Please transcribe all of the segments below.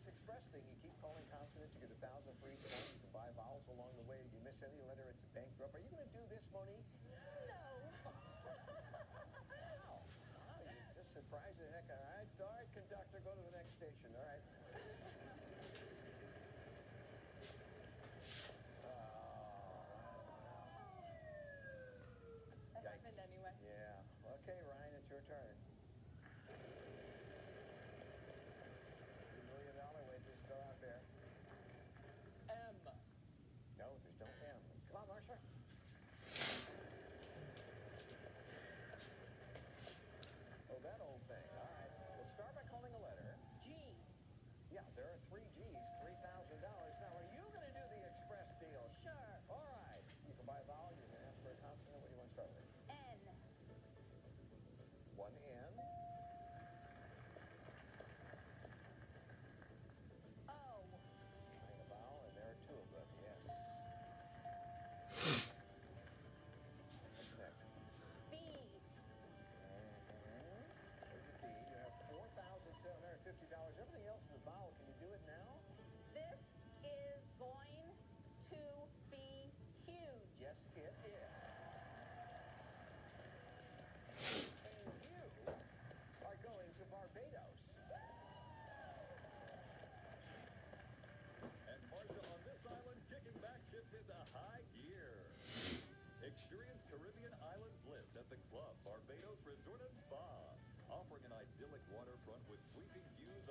this express thing. You keep calling consonants, you get a thousand for each one. You can buy vowels along the way. If you miss any letter, it's a bankrupt. Are you going to do this, Monique? No. wow. wow, you just surprised the heck out. All right, all right, conductor, go to the next station. All right.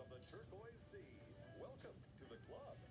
the Turquoise Sea. Welcome to the club.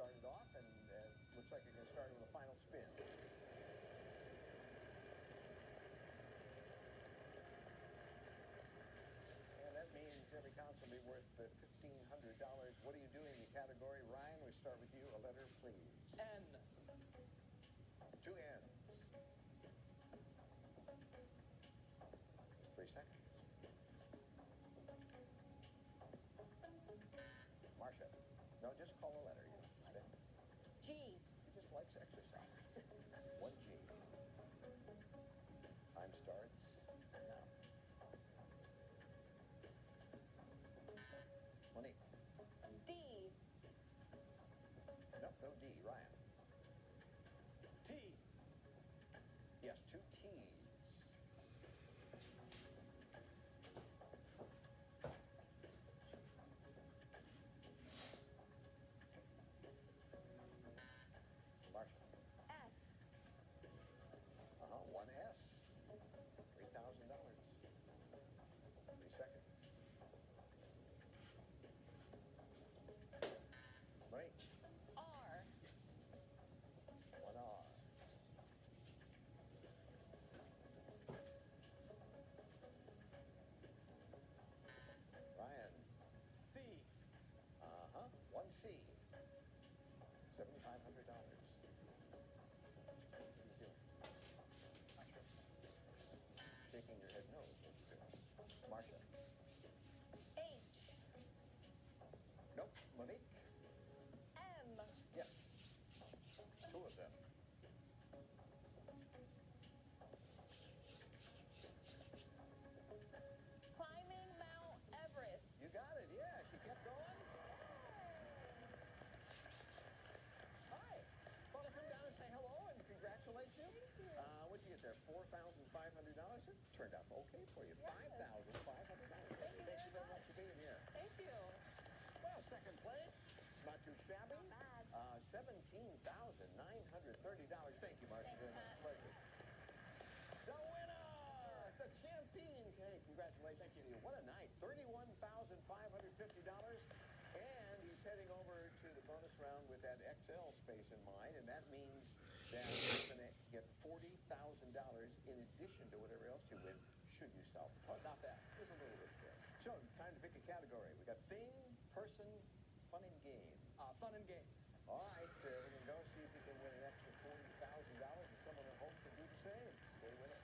started off and uh, looks like you're going to start with a final spin. And that means every counts will be worth the $1,500. What are you doing in the category? Ryan, we start with you. A letter, please. N. Two N's. Three seconds. $7,500. You get there? Four thousand five hundred dollars. It turned out okay for you. Five thousand five hundred dollars. Thank you Thank you very very much for being here. Thank you. Well, second place, not too shabby. Not bad. Uh, seventeen thousand nine hundred thirty dollars. Thank you, Marcia. Thanks, Very much. Pleasure. The winner, the champion. Hey, congratulations to you. What a night! Thirty-one thousand five hundred fifty dollars, and he's heading over to the bonus round with that XL space in mind, and that means that he's going to get forty thousand dollars in addition to whatever else you win. Should you solve the puzzle? Not bad. There's a little bit there. So, time to pick a category. We got thing, person, fun and game. Uh, fun and games. All right, uh, we're going to go see if we can win an extra forty thousand dollars, and someone at home can do the same. Stay with it.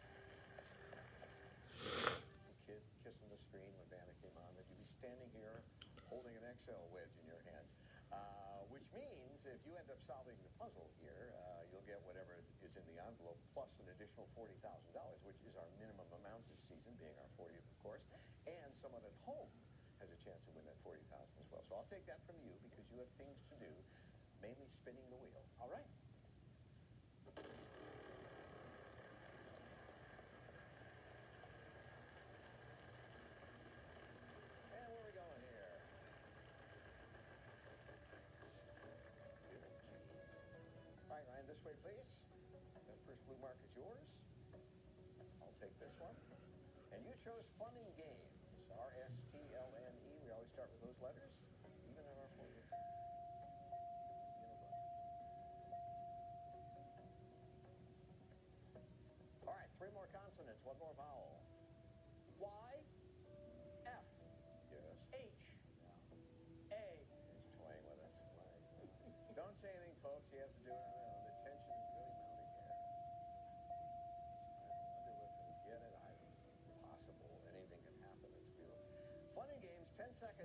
Kid kissing the screen when Vanna came on. That you'd be standing here holding an XL wedge in your hand, uh, which means if you end up solving the puzzle here, uh, you'll get whatever is in the envelope plus an additional forty thousand dollars, which is our minimum amount this season, being our fortieth, of course. And someone at home has a chance to win that forty thousand as well. So I'll take that from you because you have things to do, mainly spinning the wheel. All right. This way, please. First blue mark is yours. I'll take this one. And you chose Fun and Games. R-S-T-L-N-E. We always start with those letters, even on our phone. All right, three more consonants, one more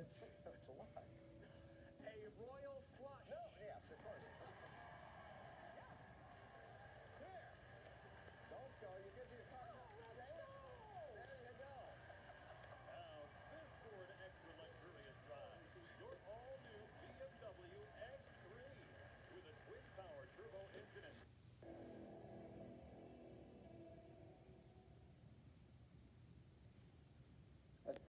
It's and games, 10 seconds. It's a lot. A royal